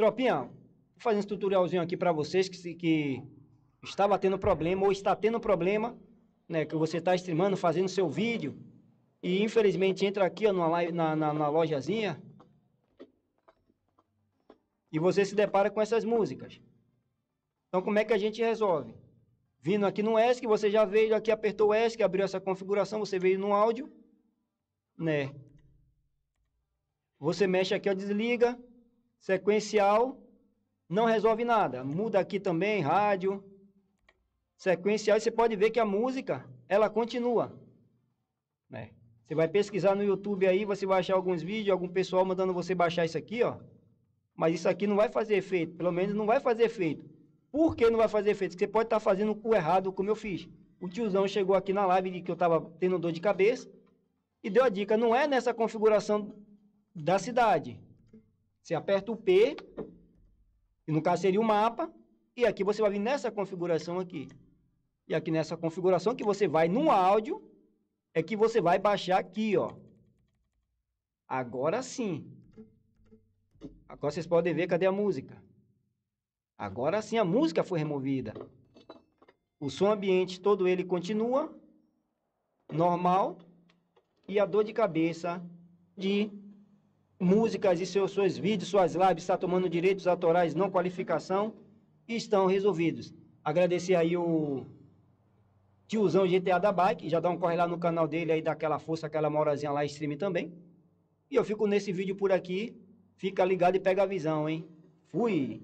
Tropinha, vou fazer esse tutorialzinho aqui para vocês que, que estava tendo problema ou está tendo problema, né? Que você está streamando, fazendo seu vídeo e infelizmente entra aqui ó, live- na, na, na lojazinha e você se depara com essas músicas. Então como é que a gente resolve? Vindo aqui no ESC, você já veio aqui, apertou o ESC, abriu essa configuração, você veio no áudio, né? Você mexe aqui, ó, desliga, sequencial, não resolve nada. Muda aqui também, rádio, sequencial, e você pode ver que a música, ela continua, né? Você vai pesquisar no YouTube aí, você vai achar alguns vídeos, algum pessoal mandando você baixar isso aqui, ó. Mas isso aqui não vai fazer efeito, pelo menos não vai fazer efeito. Por que não vai fazer efeito? Porque você pode estar fazendo o errado como eu fiz. O tiozão chegou aqui na live que eu estava tendo dor de cabeça e deu a dica, não é nessa configuração da cidade. Você aperta o P, e no caso seria o mapa, e aqui você vai vir nessa configuração aqui. E aqui nessa configuração que você vai no áudio, é que você vai baixar aqui, ó. Agora sim. Agora vocês podem ver, cadê a música? Agora sim a música foi removida. O som ambiente todo ele continua normal e a dor de cabeça de músicas e seus, seus vídeos, suas lives está tomando direitos autorais não qualificação estão resolvidos. Agradecer aí o tiozão GTA da Bike, já dá um corre lá no canal dele aí, dá aquela força, aquela morazinha lá, stream também. E eu fico nesse vídeo por aqui, fica ligado e pega a visão, hein? Fui!